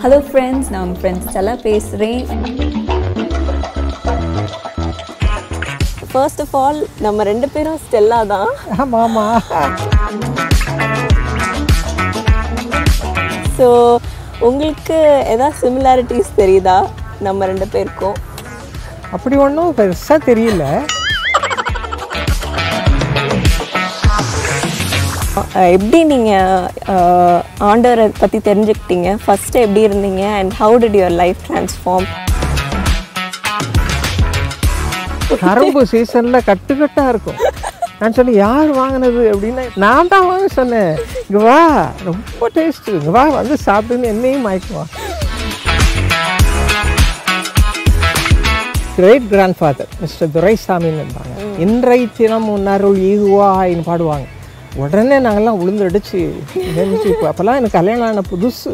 Hello friends நான் உங்கள் friends Stella பேசுகிறேன் ஃபர்ஸ்ட் ஆஃப் ஆல் நம்ம ரெண்டு பேரும் ஸ்டெல்லா தான். ஆமாம் ஸோ உங்களுக்கு ஏதாவது சிமிலாரிட்டிஸ் தெரியுதா நம்ம ரெண்டு பேருக்கும்? அப்படி ஒன்றும் பெருசாக தெரியல. எப்படி நீங்கள் ஆண்டவரை பற்றி தெரிஞ்சுக்கிட்டீங்க? ஃபஸ்ட்டு எப்படி இருந்தீங்க? And how did your life transform கரும்பு சீசனில் கட்டுக்கட்டாக இருக்கும். நான் சொன்னேன் யார் வாங்கினது? அப்படின்னா நான் தான் வாங்க சொன்னேன். இங்கே வா ரொம்ப டேஸ்ட் இங்கே வா வந்து சாப்பிட்டுன்னு என்னையும் மயக்குவா? கிரேட் கிராண்ட் ஃபாதர் மிஸ்டர் துரைசாமின்னு இருந்தாங்க இன்றை தினம் முன்னருள் ஈகுவாயின்னு பாடுவாங்க. உடனே நாங்கள்லாம் உளுந்தடிச்சு இப்போ அப்போல்லாம் எனக்கு கல்யாணம் ஆன புதுசு.